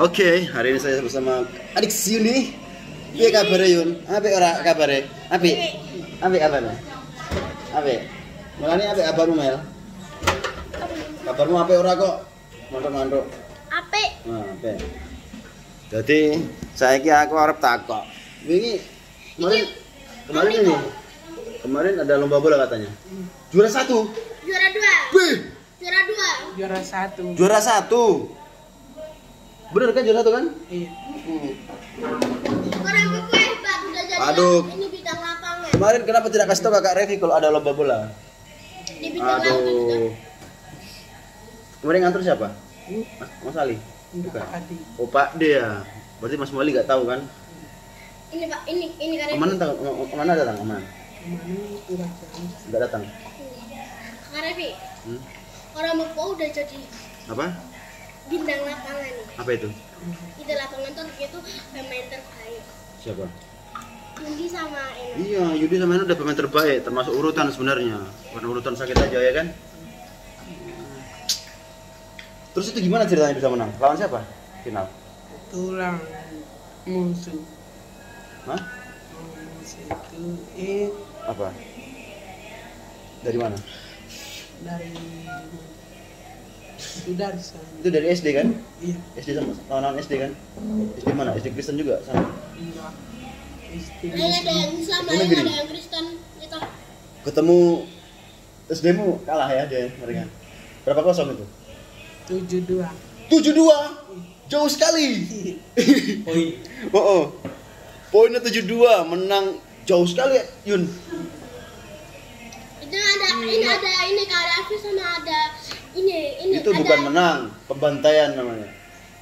Oke, hari ini saya bersama adik Yuni. Piye kabare Yun? Apik ora kabare? Apik. Apik kabare? Apik. Mulane apik kabarmu Mel? Kabarmu apik ora kok? Mantuk-mantuk. Apik. Nah, apik. Jadi saiki aku arep takok. Wingi kemarin kemarin ini kemarin ada lomba bola katanya. Juara satu. Juara dua. Wih, Juara dua. juara satu juara satu. Bener kan juara satu kan? iya Hmm. Pak udah jadi Aduh. ini bidang lapangan. Kemarin kenapa tidak kasih tahu kakak Revi kalau ada lomba bola? Di bidang. Aduh. Kemarin nganter siapa? Mas, Mas Ali? Bukan. Oh Pak D ya. Berarti Mas Mali nggak tahu kan? Ini Pak, ini ini kan Ke mana datang? Ke mana datang? Ke mana? Nggak datang. Kak Revi. Hmm? Orang Mekpo udah jadi Apa? Bintang lapangan nih. Apa itu? Di lapangan tuh dia tuh pemain terbaik. Siapa? Yundi sama Eno. Iya, Yudi sama Eno udah pemain terbaik, termasuk urutan sebenarnya. Bukan urutan sakit aja ya kan? Terus itu gimana ceritanya bisa menang? Lawan siapa? Final. tulang musuh Hah? musuh itu eh Apa? Dari mana? dari itu dari sana Itu dari SD kan? iya SD sama lawan SD kan? SD mana? SD Kristen juga sama. enggak istri Nah, ini ada yang Islam, ada yang Kristen gitu. Ketemu SD-mu kalah ya dia mereka. Berapa kosong itu? tujuh dua 72. Jauh sekali. oh, oh. Poinnya 72, menang jauh sekali Yun. Itu ada ini ada ini Kak Revi sama ada ini ini Itu ada bukan menang, pembantaian namanya.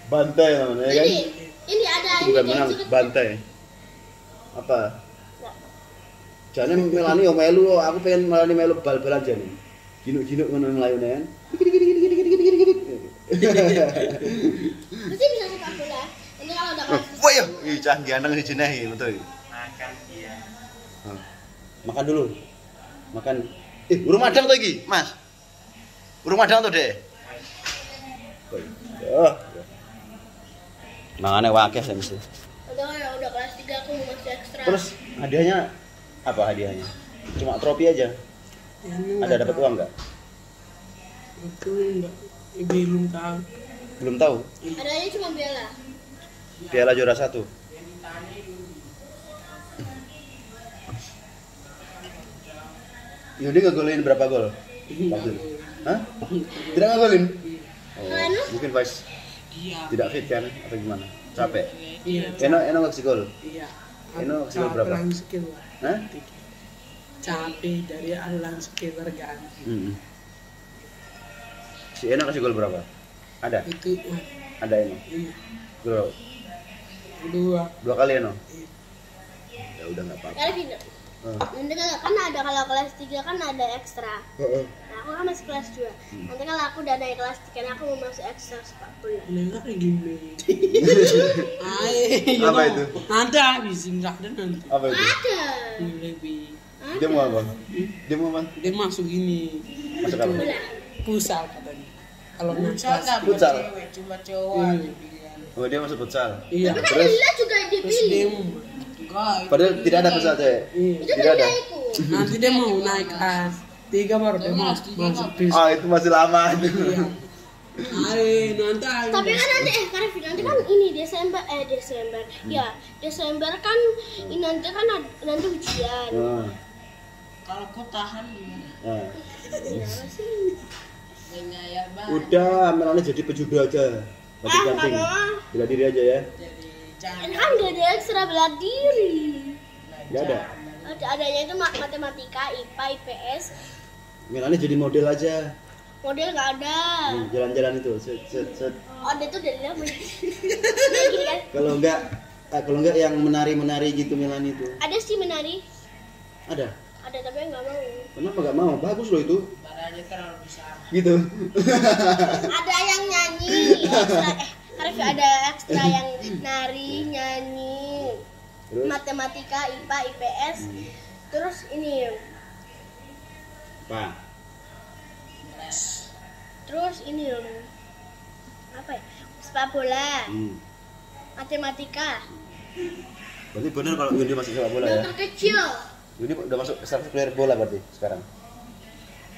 Bantai namanya ya kan? ini ini ada Itu ini bukan menang, bantai. Apa? Jangan melani yo melu, aku pengen melani melu bal-balan aja nih. Jinuk-jinuk ngono nglayune kan. Pasti bisa sepak bola. Ini kalau udah Wah ya, ih canggih anak betul. makan iya. Makan dulu. Makan. Eh, urung madang tuh iki, Mas. Urung madang tuh, Dek. Oh. Mangane wakeh saya mesti. udah udah, udah kelas 3 aku mau masih ekstra. Terus hadiahnya apa hadiahnya? Cuma trofi aja. Ini Ada dapat uang nggak? itu enggak belum tahu Belum tahu. Adanya cuma bela. Piala juara satu. Yudi ngegolin berapa gol? Waktu itu? Hah? Tidak ngegolin? Oh, mungkin Vice iya tidak fit kan atau gimana? Capek. iya Eno Eno ngasih gol. iya Eno Aku skill berapa? capek skill Hah? capek dari alang skill kan Hmm. Si Eno kasih gol berapa? Ada? itu Ada Eno. iya Gol dua dua kali Eno. Iya. Ya udah nggak apa-apa. Oh. Nanti kalau kan ada kalau kelas 3 kan ada ekstra. Heeh. Nah, aku kan masih kelas 2. Nanti kalau aku udah naik kelas 3 nah aku mau masuk ekstra sepak bola. Menengah kayak gini. Ayo, Apa itu? Nanti habis enggak ada nanti. Apa itu? Ada. Ini lebih. Dia mau apa? Dia mau apa? Dia masuk gini. Masuk apa? Pusat katanya. Kalau nggak Futsal. cuma cowok pilihan Oh dia masuk futsal. Iya. Tapi kan Terus? Lila juga Terus dia dipilih. Enggak Padahal tidak ada futsal cewek. Iya. Tidak ada. Nanti dia mau naik kelas tiga baru dia mau masuk bis. Ah itu masih lama itu. Iya. Ayo, nanti ayo. Tapi kan nanti eh karena nanti kan ini Desember eh Desember. Ya, Desember kan ini nanti kan nanti ujian. Nah, kalau kau tahan gimana banget Udah, Melani jadi pejudo aja. Bagi Ah, ganting. nggak mau. Bela diri aja ya. Jangan kan gak ada ekstra bela diri. Gak ada. Ada adanya itu matematika, IPA, IPS. Melani jadi model aja. Model gak ada. Jalan-jalan itu. Set, set, set. Oh, ada tuh dari lama. Kalau enggak, ah, kalau enggak yang menari-menari gitu Melani itu. Ada sih menari. Ada. Ada tapi nggak mau. Kenapa enggak mau? Bagus loh itu. badannya terlalu besar Gitu. Ada yang nyanyi. Ekstra, eh, harus ada ekstra yang nari, nyanyi, Terus matematika, IPA, IPS. Terus ini apa? terus ini apa ya sepak bola, Hmm. matematika, Berarti benar kalau Yuni masuk sepak bola ya. dokter kecil. Yuni udah masuk player bola berarti sekarang.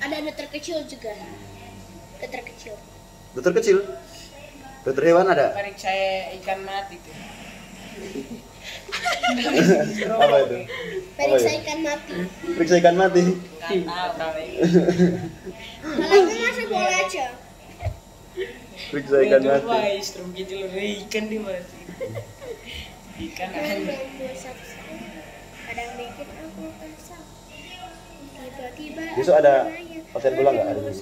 Ada dokter kecil juga. Dokter kecil. Dokter kecil. Dokter hewan ada. Periksa ikan mati tuh. Apa itu? Periksa ikan mati. Periksa ikan mati. Nggak tahu. Kalau aku masuk bola aja. Periksa ikan Itu mati. wah, istrum gitu loh, ikan di mati. Ikan satu Kadang bikin aku kesal. Tiba-tiba. Besok ada latihan bola nggak hari ini?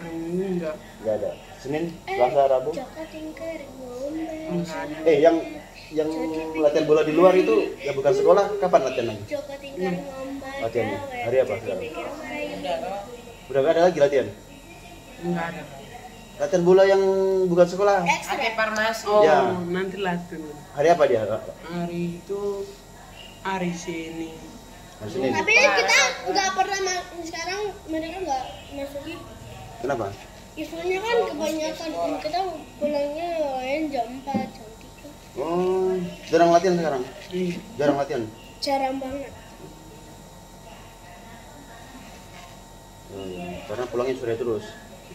Hari ini enggak. Enggak ada. Senin, Eh, Selasa, Rabu. Enggak ada. Eh, yang yang latihan bola di luar itu yang bukan sekolah kapan latihan lagi? Ngombe. Latihannya? Hari apa sekarang? Udah nggak ada lagi latihan. Enggak ada. Latihan bola yang bukan sekolah. Pakai farmasi. Oh, Ya. nanti latihan. Hari apa dia? Hari itu hari sini. Hari Senin. Tapi kita nggak pernah ma- sekarang mereka nggak masukin. Kenapa? Ya soalnya kan kebanyakan kita pulangnya lain jam 4, jam 3. Oh, jarang latihan sekarang. Iya. Jarang latihan. Jarang banget. Hmm, karena pulangnya sore terus.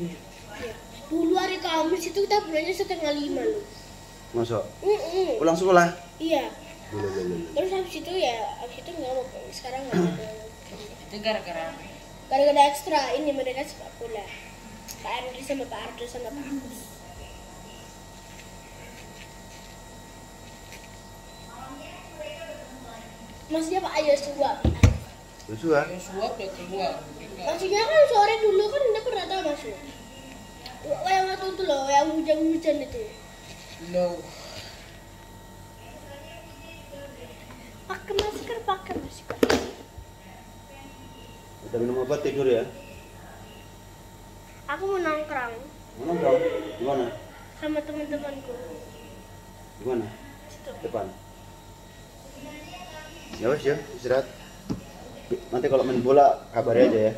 Iya. Ya. Dulu hari Kamis itu kita pulangnya setengah lima loh. Masuk. Mm-mm. Pulang sekolah. Iya. Boleh, boleh. Terus habis itu ya, habis itu nggak mau sekarang nggak ada. Itu gara-gara? Gara-gara ekstra ini mereka sepak bola. Pak Andri sama Pak Ardo sama Pak Agus. Maksudnya Pak Ayo suap. Joshua. Ya suap ya keluar. Maksudnya kan sore dulu kan udah pernah tahu masuk. Yang waktu itu loh, yang hujan-hujan itu. No. Pakai masker, pakai masker. Udah minum obat tidur ya? Aku mau nongkrong Mana kau? Di mana? sama teman-temanku. Di mana? Situ. Depan. Ya wes ya, istirahat. Nanti kalau main bola kabari aja ya.